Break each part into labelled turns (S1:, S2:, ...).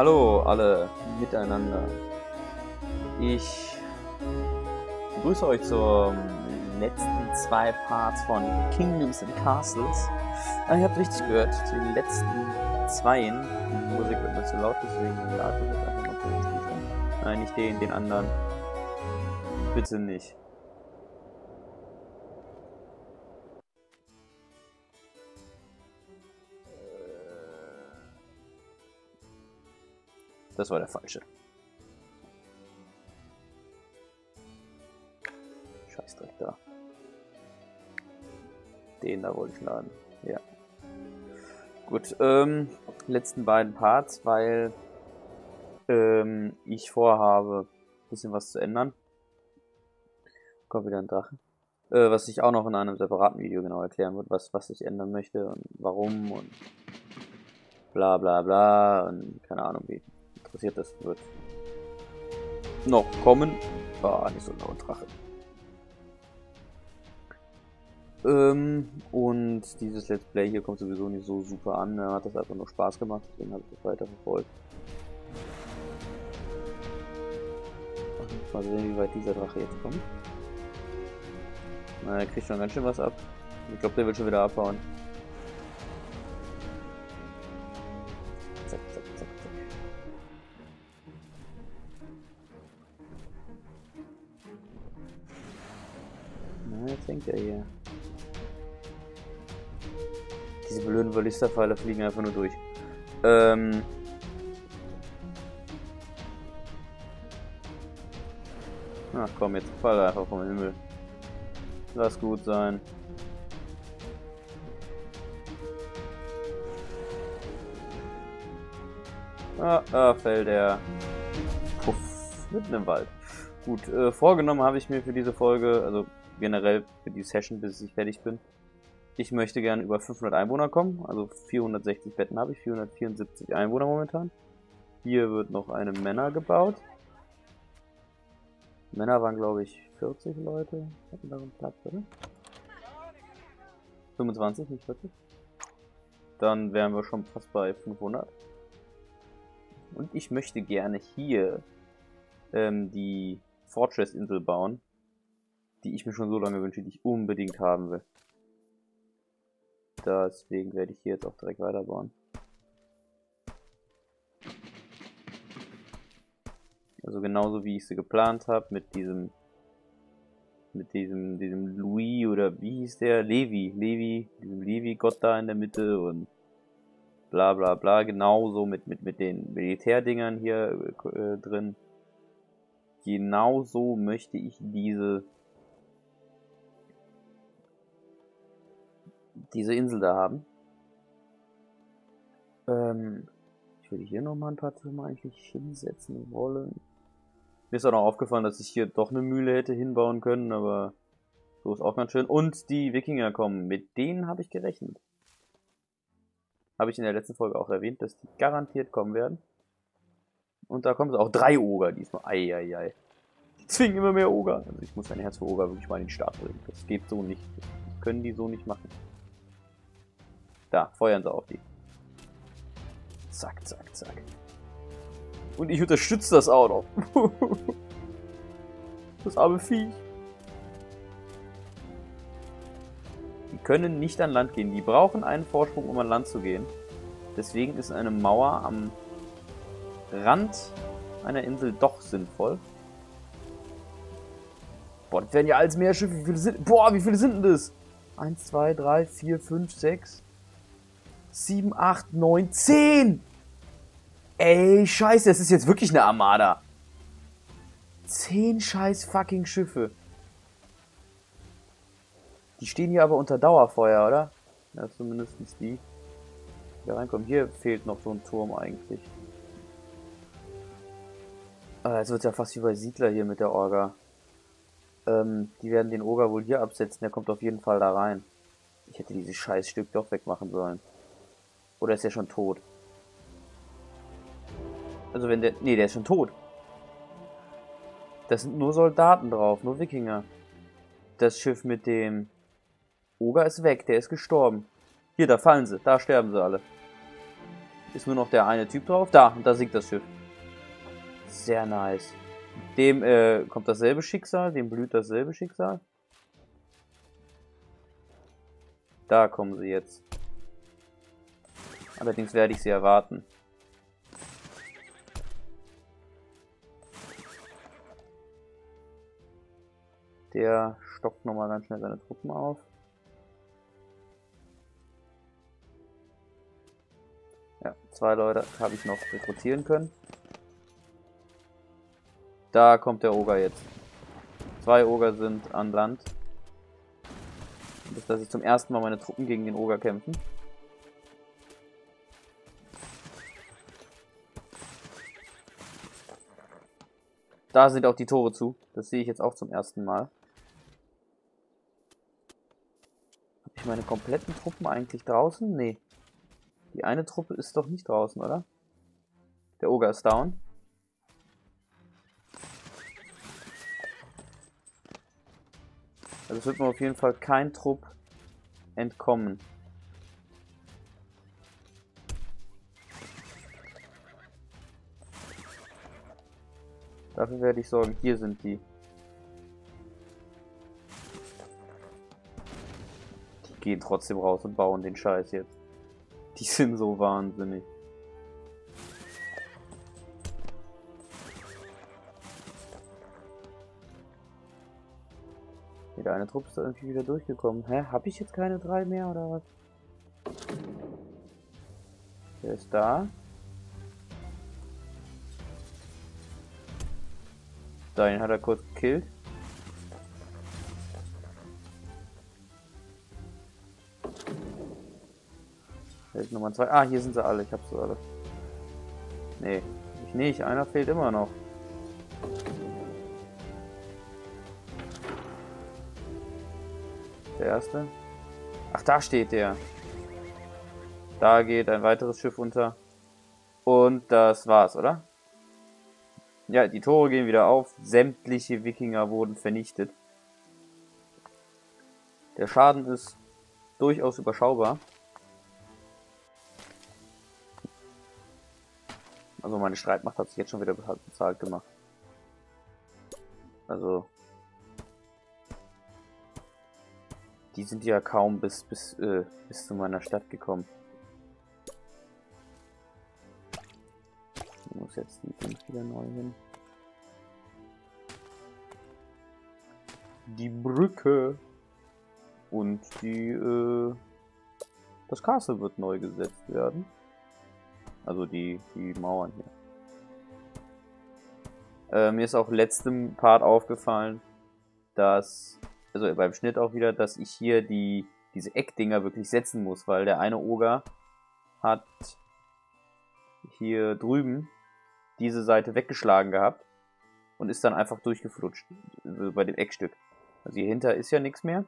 S1: Hallo alle miteinander. Ich begrüße euch zur letzten zwei Parts von Kingdoms and Castles. Ah, ihr habt richtig gehört, zu den letzten zweien. Die Musik wird mir zu laut, deswegen lade ich jetzt einfach mal kurz. Nein, nicht den, den anderen. Bitte nicht. Das war der falsche. Scheißdreck da. Den da wollte ich laden. Ja. Gut, ähm, letzten beiden Parts, weil ähm, ich vorhabe, ein bisschen was zu ändern. Kommt wieder ein Drache. Äh, was ich auch noch in einem separaten Video genau erklären wird, was, was ich ändern möchte und warum und bla bla bla und keine Ahnung wie interessiert das wird noch kommen. Ah, nicht so laut Drache. Ähm, und dieses Let's Play hier kommt sowieso nicht so super an. Er hat das einfach nur Spaß gemacht, deswegen habe ich das weiter verfolgt. Mal sehen, wie weit dieser Drache jetzt kommt. Na, er kriegt schon ganz schön was ab. Ich glaube, der will schon wieder abhauen. Ballisterpfeile fliegen einfach nur durch. Ähm. Ach komm, jetzt fall einfach vom Himmel. Lass gut sein. Ah, ah fällt er. Puff, mitten im Wald. Gut, äh, vorgenommen habe ich mir für diese Folge, also generell für die Session, bis ich fertig bin. Ich möchte gerne über 500 Einwohner kommen, also 460 Betten habe ich, 474 Einwohner momentan. Hier wird noch eine Männer gebaut. Männer waren glaube ich 40 Leute, hatten da einen Platz, oder? 25, nicht 40. Dann wären wir schon fast bei 500. Und ich möchte gerne hier ähm, die Fortress-Insel bauen, die ich mir schon so lange wünsche, die ich unbedingt haben will. Deswegen werde ich hier jetzt auch direkt weiterbauen. Also genauso wie ich sie geplant habe, mit diesem mit diesem diesem Louis oder wie hieß der? Levi, Levi, diesem Levi-Gott da in der Mitte und bla bla bla, genauso mit, mit, mit den Militärdingern hier äh, drin. Genauso möchte ich diese diese Insel da haben. Ähm, ich würde hier nochmal ein paar Türme eigentlich hinsetzen wollen. Mir ist auch noch aufgefallen, dass ich hier doch eine Mühle hätte hinbauen können, aber so ist auch ganz schön. Und die Wikinger kommen, mit denen habe ich gerechnet. Habe ich in der letzten Folge auch erwähnt, dass die garantiert kommen werden. Und da kommen auch drei Oger diesmal. Eieiei. Die zwingen immer mehr Oger. Also ich muss ein Herz für Oger wirklich mal in den Start bringen. Das geht so nicht. Das können die so nicht machen. Da, feuern sie auf die. Zack, zack, zack. Und ich unterstütze das auch noch. das arme Viech. Die können nicht an Land gehen. Die brauchen einen Vorsprung, um an Land zu gehen. Deswegen ist eine Mauer am Rand einer Insel doch sinnvoll. Boah, das werden ja alles mehr Schiffe. Wie viele sind. Boah, wie viele sind denn das? 1, 2, 3, 4, 5, 6, 7, 8, 9, 10! Ey, scheiße, das ist jetzt wirklich eine Armada. 10 scheiß fucking Schiffe. Die stehen hier aber unter Dauerfeuer, oder? Ja, zumindest die. Hier reinkommen. Hier fehlt noch so ein Turm eigentlich. Ah, jetzt wird ja fast wie bei Siedler hier mit der Orga. Ähm, die werden den Oger wohl hier absetzen. Der kommt auf jeden Fall da rein. Ich hätte dieses scheiß Stück doch wegmachen sollen. Oder ist der schon tot? Also wenn der... Nee, der ist schon tot. Das sind nur Soldaten drauf, nur Wikinger. Das Schiff mit dem... Oger ist weg, der ist gestorben. Hier, da fallen sie, da sterben sie alle. Ist nur noch der eine Typ drauf. Da, da sinkt das Schiff. Sehr nice. Dem äh, kommt dasselbe Schicksal, dem blüht dasselbe Schicksal. Da kommen sie jetzt. Allerdings werde ich sie erwarten. Der stockt nochmal ganz schnell seine Truppen auf. Ja, zwei Leute habe ich noch rekrutieren können. Da kommt der Oger jetzt. Zwei Oger sind an Land. Bis dass ich zum ersten Mal meine Truppen gegen den Oger kämpfen. Da sind auch die Tore zu. Das sehe ich jetzt auch zum ersten Mal. Habe ich meine kompletten Truppen eigentlich draußen? Nee. Die eine Truppe ist doch nicht draußen, oder? Der Oger ist down. Also es wird mir auf jeden Fall kein Trupp entkommen. Dafür werde ich sorgen. Hier sind die. Die gehen trotzdem raus und bauen den Scheiß jetzt. Die sind so wahnsinnig. Der eine Truppe ist da irgendwie wieder durchgekommen. Hä? Hab ich jetzt keine drei mehr oder was? Der ist da. Den hat er kurz gekillt. Feld Nummer 2. Ah, hier sind sie alle. Ich hab sie alle. Nee, ich nicht. Einer fehlt immer noch. Der erste. Ach, da steht der. Da geht ein weiteres Schiff unter. Und das war's, oder? Ja, die Tore gehen wieder auf. Sämtliche Wikinger wurden vernichtet. Der Schaden ist durchaus überschaubar. Also meine Streitmacht hat sich jetzt schon wieder bezahlt gemacht. Also die sind ja kaum bis bis äh, bis zu meiner Stadt gekommen. Wieder neu hin. Die Brücke und die, äh, das Castle wird neu gesetzt werden. Also die, die Mauern hier. Äh, mir ist auch letztem Part aufgefallen, dass, also beim Schnitt auch wieder, dass ich hier die, diese Eckdinger wirklich setzen muss, weil der eine Oger hat hier drüben diese Seite weggeschlagen gehabt und ist dann einfach durchgeflutscht also bei dem Eckstück. Also hier hinter ist ja nichts mehr.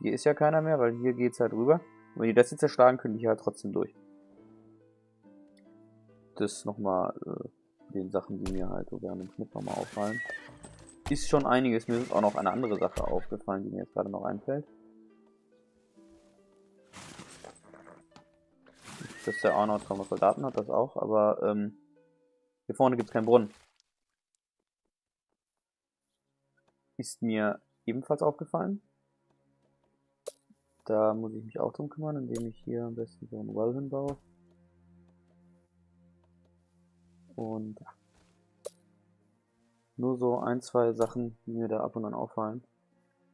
S1: Hier ist ja keiner mehr, weil hier geht es halt rüber. Und wenn die das jetzt zerschlagen, können die hier halt trotzdem durch. Das nochmal äh, den Sachen, die mir halt so während dem Schnitt nochmal auffallen. Ist schon einiges. Mir ist auch noch eine andere Sache aufgefallen, die mir jetzt gerade noch einfällt. Dass der Arnold kaum noch Soldaten hat, das auch, aber ähm, hier vorne gibt es keinen Brunnen. Ist mir ebenfalls aufgefallen. Da muss ich mich auch drum kümmern, indem ich hier am besten so ein Well hinbaue. Und ja. Nur so ein, zwei Sachen, die mir da ab und an auffallen.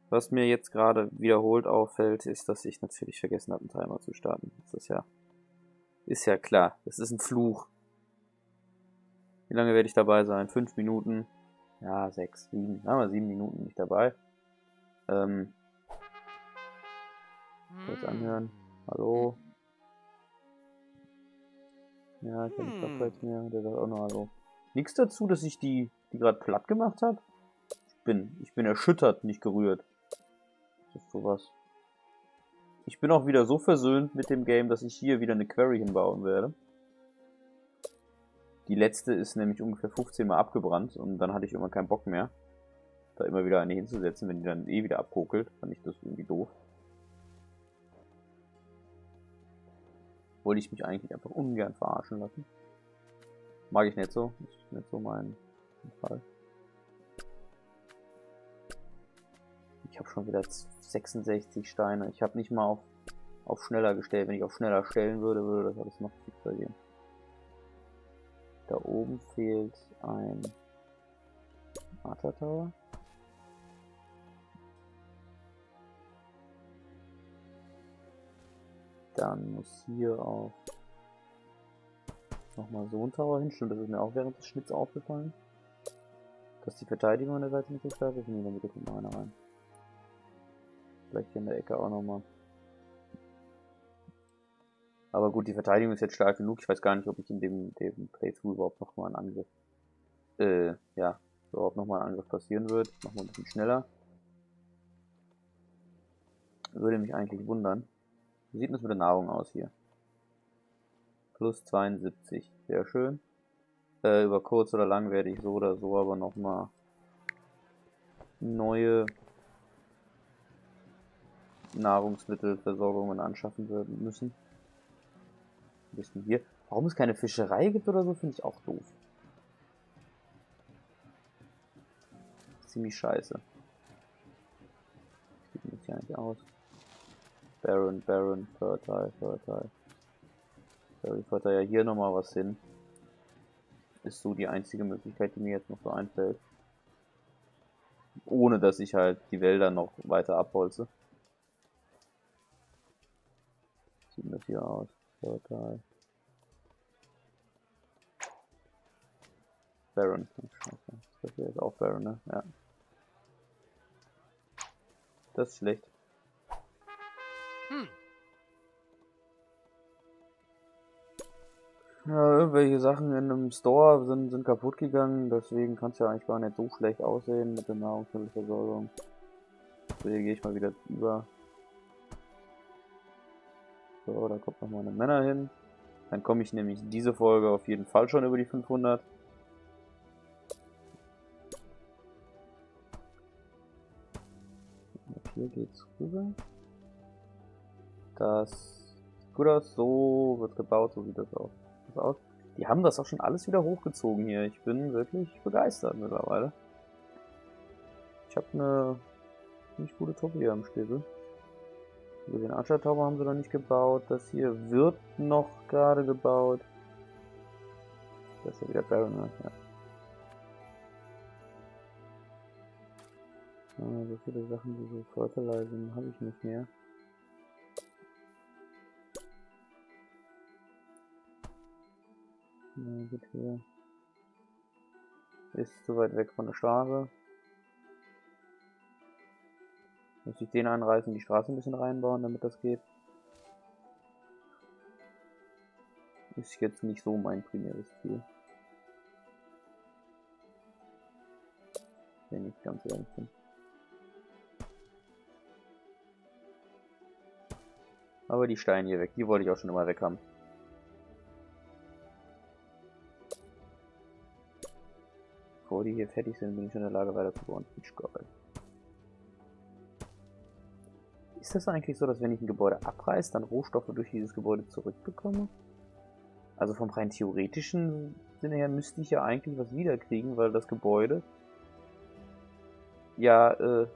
S1: Was mir jetzt gerade wiederholt auffällt, ist, dass ich natürlich vergessen habe, einen Timer zu starten. Das ist ja, ist ja klar. Das ist ein Fluch. Wie lange werde ich dabei sein? Fünf Minuten? Ja, sechs, sieben. Sagen wir sieben Minuten nicht dabei. Ähm. Kurz hm. anhören. Hallo? Ja, ich habe nicht Abseits hm. mehr. Der sagt auch noch Hallo. Nichts dazu, dass ich die, die gerade platt gemacht habe. Ich bin, ich bin erschüttert, nicht gerührt. Das ist sowas. Ich bin auch wieder so versöhnt mit dem Game, dass ich hier wieder eine Query hinbauen werde. Die letzte ist nämlich ungefähr 15 Mal abgebrannt und dann hatte ich immer keinen Bock mehr, da immer wieder eine hinzusetzen, wenn die dann eh wieder abkokelt. Fand ich das irgendwie doof. Wollte ich mich eigentlich einfach ungern verarschen lassen. Mag ich nicht so. Ist nicht so mein Fall. Ich habe schon wieder 66 Steine. Ich habe nicht mal auf, auf schneller gestellt. Wenn ich auf schneller stellen würde, würde das alles noch fixer gehen. Da oben fehlt ein Archer Tower. Dann muss hier auch nochmal so ein Tower hin. Stimmt, das ist mir auch während des Schnitts aufgefallen. Dass die Verteidigung an der Seite nicht so stark ist. In der Mitte kommt noch einer rein. Vielleicht hier in der Ecke auch nochmal. Aber gut, die Verteidigung ist jetzt stark genug. Ich weiß gar nicht, ob ich in dem, dem Playthrough überhaupt nochmal einen Angriff, äh, ja, überhaupt nochmal ein Angriff passieren wird. Nochmal ein bisschen schneller. Würde mich eigentlich wundern. Wie sieht das mit der Nahrung aus hier? Plus 72. Sehr schön. Äh, über kurz oder lang werde ich so oder so aber nochmal neue Nahrungsmittelversorgungen anschaffen müssen. Bisschen hier. Warum es keine Fischerei gibt oder so, finde ich auch doof. Ziemlich scheiße. Sieht mir hier eigentlich aus. Baron, Baron, Fertile, Fertile. Ich wollte ja hier nochmal was hin. Ist so die einzige Möglichkeit, die mir jetzt noch so einfällt. Ohne dass ich halt die Wälder noch weiter abholze. Sieht das hier aus? Fertile. Baron. Das hier ist auch Baron, ne? Ja. Das ist schlecht. Hm. Ja, irgendwelche Sachen in einem Store sind, sind kaputt gegangen, deswegen kann es ja eigentlich gar nicht so schlecht aussehen mit der Nahrungsmittelversorgung. So, hier gehe ich mal wieder über. So, da kommt noch mal eine Männer hin. Dann komme ich nämlich diese Folge auf jeden Fall schon über die 500. Hier geht's rüber. Das sieht gut aus, so wird gebaut, so sieht das auch aus. Die haben das auch schon alles wieder hochgezogen hier. Ich bin wirklich begeistert mittlerweile. Ich habe eine ziemlich gute Truppe hier am Stäbe. Den Archer Tower haben sie noch nicht gebaut. Das hier wird noch gerade gebaut. Das ist ja wieder Baron, ne? Ja. So viele Sachen, die so Fertilizer habe ich nicht mehr. Ja, gut hier. Ist zu weit weg von der Straße. Muss ich den einreißen, die Straße ein bisschen reinbauen, damit das geht. Ist jetzt nicht so mein primäres Ziel. Wenn ich ganz ehrlich bin. Aber die Steine hier weg, die wollte ich auch schon immer weg haben. Bevor die hier fertig sind, bin ich in der Lage weiterzubauen. Pitch geil. Ist das eigentlich so, dass wenn ich ein Gebäude abreiße, dann Rohstoffe durch dieses Gebäude zurückbekomme? Also vom rein theoretischen Sinne her müsste ich ja eigentlich was wiederkriegen, weil das Gebäude ja äh,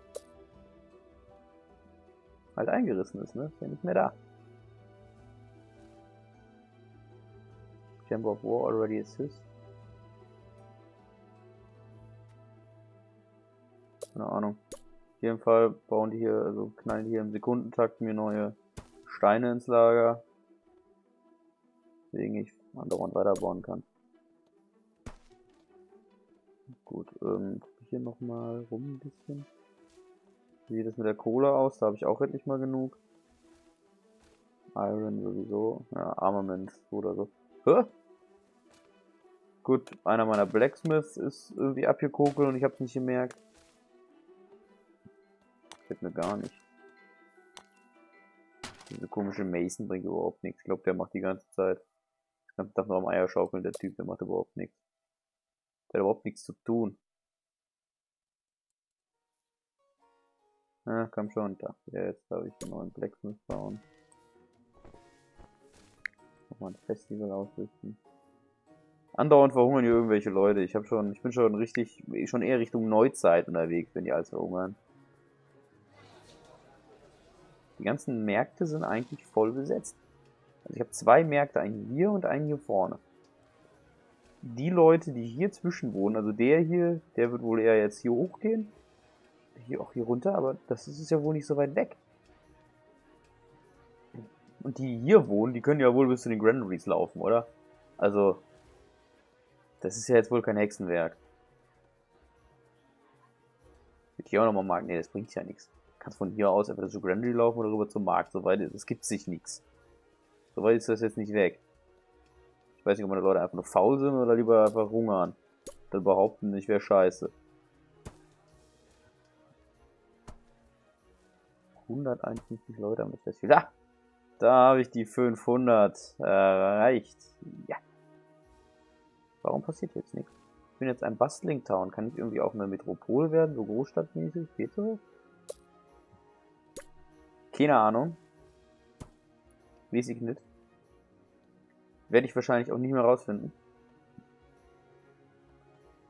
S1: halt eingerissen ist, ne? Ist ja nicht mehr da. Chamber of War already assist. Keine Ahnung. Auf jeden Fall bauen die hier, also knallen die hier im Sekundentakt mir neue Steine ins Lager. Weswegen ich andauernd weiterbauen kann. Gut, ähm, hier nochmal rum ein bisschen. Wie sieht das mit der Kohle aus? Da habe ich auch endlich mal genug. Iron sowieso. Ja, Armament oder so. Hä? Gut, einer meiner Blacksmiths ist irgendwie abgekokelt und ich habe es nicht gemerkt. Gefällt mir gar nicht. Diese komische Mason bringt überhaupt nichts. Ich glaube, der macht die ganze Zeit. Ich ganze Tag noch am Eier schaukeln, der Typ, der macht überhaupt nichts. Der hat überhaupt nichts zu tun. Ja, komm schon, da. Ja, jetzt darf ich einen neuen Blacksmith bauen. nochmal ein Festival ausrichten. Andauernd verhungern hier irgendwelche Leute. Ich habe schon, ich bin schon richtig, schon eher Richtung Neuzeit unterwegs, wenn die alles verhungern. Die ganzen Märkte sind eigentlich voll besetzt. Also ich habe zwei Märkte, einen hier und einen hier vorne. Die Leute, die hier zwischen wohnen, also der hier, der wird wohl eher jetzt hier hochgehen. Hier auch hier runter, aber das ist ja wohl nicht so weit weg. Und die hier wohnen, die können ja wohl bis zu den Granaries laufen, oder? Also, das ist ja jetzt wohl kein Hexenwerk. Ich hier auch nochmal marken. Ne, das bringt ja nichts. Kannst von hier aus entweder zu Granary laufen oder rüber zum Markt. Soweit es gibt sich nichts. Soweit ist das jetzt nicht weg. Ich weiß nicht, ob meine Leute einfach nur faul sind oder lieber einfach hungern. Dann behaupten, ich wäre scheiße. 151 Leute haben das Festival. Ah, da habe ich die 500 erreicht. Ja. Warum passiert jetzt nichts? Ich bin jetzt ein Bustling-Town. Kann ich irgendwie auch eine Metropole werden, so großstadtmäßig? Geht so? Keine Ahnung. Weiß ich nicht. Werde ich wahrscheinlich auch nicht mehr rausfinden.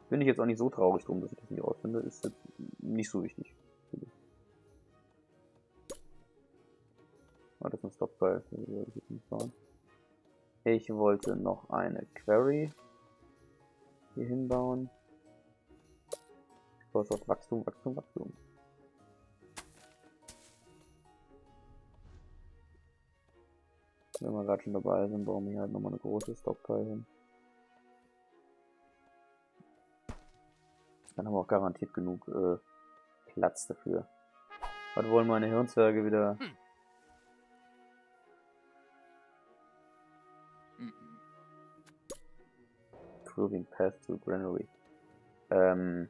S1: Bin ich jetzt auch nicht so traurig drum, dass ich das nicht rausfinde. Ist jetzt nicht so wichtig. Oh, das ist ein Stockpile. Ich wollte noch eine Query hier hinbauen. Ich brauche auf Wachstum, Wachstum, Wachstum. Wenn wir gerade schon dabei sind, bauen wir hier halt nochmal eine große Stockpile hin. Dann haben wir auch garantiert genug äh, Platz dafür. Was wollen meine Hirnzwerge wieder? Hm. Proving Path to Granary. Ähm,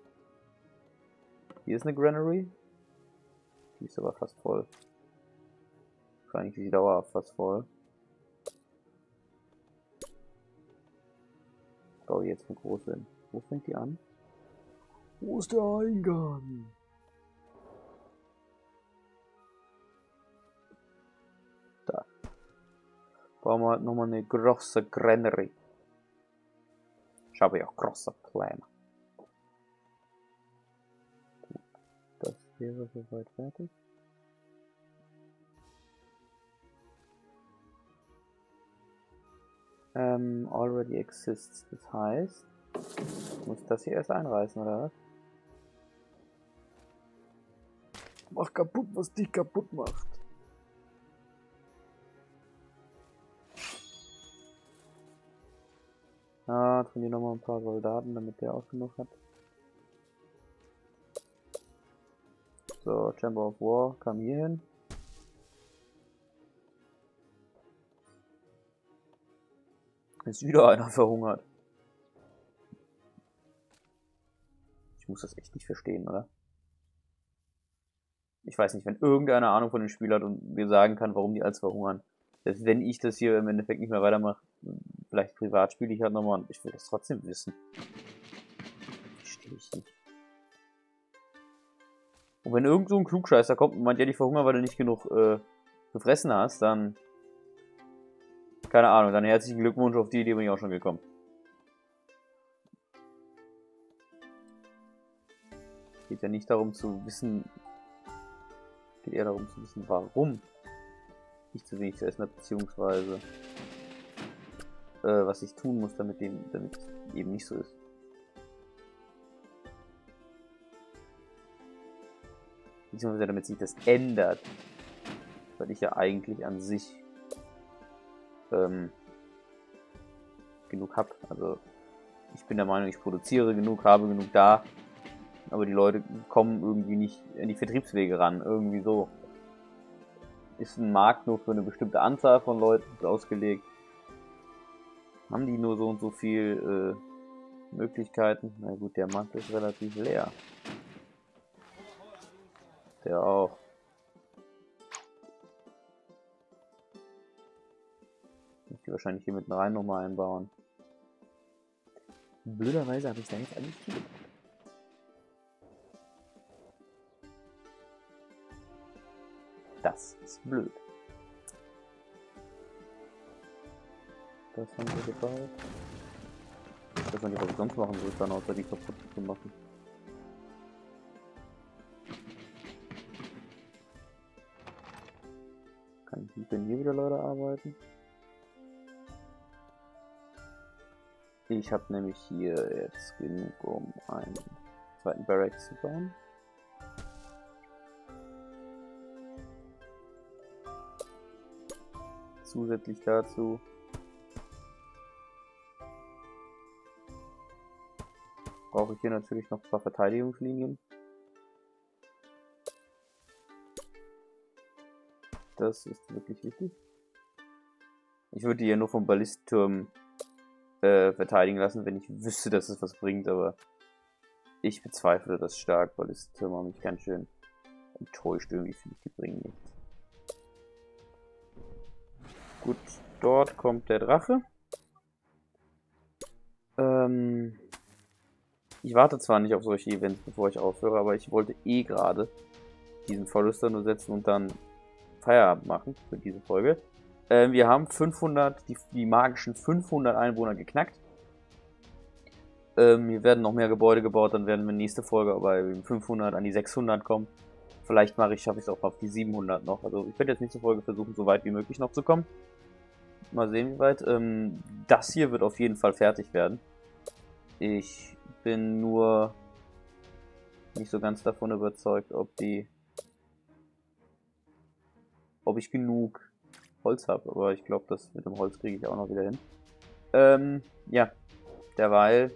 S1: hier ist eine Granary. Die ist aber fast voll. Wahrscheinlich ist die dauerhaft fast voll. Oh, jetzt eine große. Wo fängt die an? Wo ist der Eingang? Da. Bauen wir halt nochmal eine große Granary. Ich habe ja große Pläne. Gut, das wäre soweit fertig. Ähm, already exists. Das heißt, ich muss das hier erst einreißen, oder was? Mach kaputt, was dich kaputt macht. Ah, trainieren nochmal ein paar Soldaten, damit der auch genug hat. So, Chamber of War kam hier hin. Ist wieder einer verhungert. Ich muss das echt nicht verstehen, oder? Ich weiß nicht, wenn irgendeine Ahnung von dem Spiel hat und mir sagen kann, warum die als verhungern. Selbst wenn ich das hier im Endeffekt nicht mehr weitermache, vielleicht privat spiele ich halt nochmal und ich will das trotzdem wissen. Verstehe ich nicht. Und wenn irgend so ein Klugscheißer kommt und meint, ja, die verhungern, weil du nicht genug äh, gefressen hast, dann. Keine Ahnung, dann herzlichen Glückwunsch, auf die Idee bin ich auch schon gekommen. Geht ja nicht darum zu wissen. Geht eher darum zu wissen, warum ich zu wenig zu essen habe, beziehungsweise äh, was ich tun muss, damit dem, damit eben nicht so ist. Beziehungsweise damit sich das ändert. Weil ich ja eigentlich an sich ähm, genug habe. Also ich bin der Meinung, ich produziere genug, habe genug da. Aber die Leute kommen irgendwie nicht in die Vertriebswege ran. Irgendwie so. Ist ein Markt nur für eine bestimmte Anzahl von Leuten ausgelegt haben die nur so und so viel äh, Möglichkeiten. Na gut, der Markt ist relativ leer. Der auch. Die wahrscheinlich hier mitten rein nochmal einbauen. Blöderweise habe ich da jetzt alles zugemacht. Das ist blöd. Das haben wir gebaut. Ich weiß nicht, was ich sonst machen soll, dann außer die kaputt zu machen. Kann ich denn hier wieder Leute arbeiten? Ich habe nämlich hier jetzt genug, um einen zweiten Barracks zu bauen. Zusätzlich dazu brauche ich hier natürlich noch ein paar Verteidigungslinien. Das ist wirklich wichtig. Ich würde hier nur vom Ballisturm äh, verteidigen lassen, wenn ich wüsste, dass es was bringt, aber ich bezweifle das stark, Ballistentürme haben mich ganz schön enttäuscht. Irgendwie finde ich, die bringen nichts. Gut, dort kommt der Drache. Ähm, ich warte zwar nicht auf solche Events, bevor ich aufhöre, aber ich wollte eh gerade diesen Verluster nur setzen und dann Feierabend machen für diese Folge. Äh, wir haben 500, die, die magischen 500 Einwohner geknackt. Ähm, hier werden noch mehr Gebäude gebaut, dann werden wir nächste Folge bei 500 an die 600 kommen. Vielleicht mache ich, schaffe ich es auch auf die 700 noch. Also ich werde jetzt nächste Folge versuchen, so weit wie möglich noch zu kommen. Mal sehen, wie weit. Ähm, das hier wird auf jeden Fall fertig werden. Ich bin nur nicht so ganz davon überzeugt, ob die, ob ich genug Holz habe, aber ich glaube, das mit dem Holz kriege ich auch noch wieder hin. Ähm, ja, derweil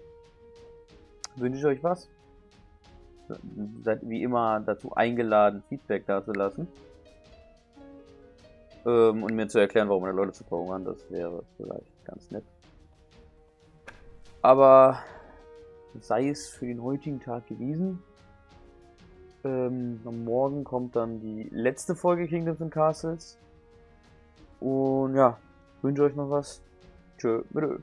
S1: wünsche ich euch was. Seid wie immer dazu eingeladen, Feedback dazulassen. Ähm, und mir zu erklären, warum meine Leute zu verhungern, das wäre vielleicht ganz nett. Aber sei es für den heutigen Tag gewesen. Ähm, Morgen kommt dann die letzte Folge Kingdoms and Castles. Und ja, wünsche euch noch was. Tschö, bitte.